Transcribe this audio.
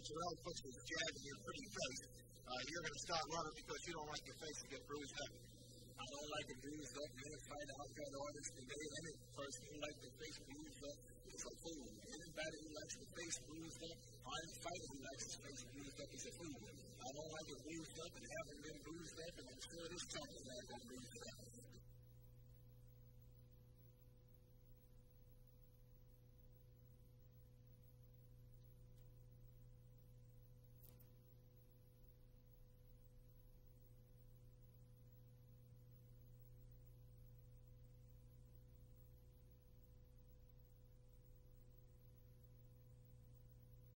that Terrell puts his jab in your pretty face, uh, you're going to start running because you don't like your face to get bruised up. I don't like it bruised up. Man, fight out artists today. Any person who likes their face bruised up is a fool. Anybody who likes their face bruised up, or any fighter who likes his face bruised up is a fool. I don't like it bruised up and having been bruised up, and I'm sure this time